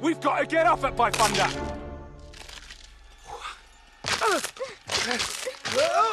We've got to get off it by thunder!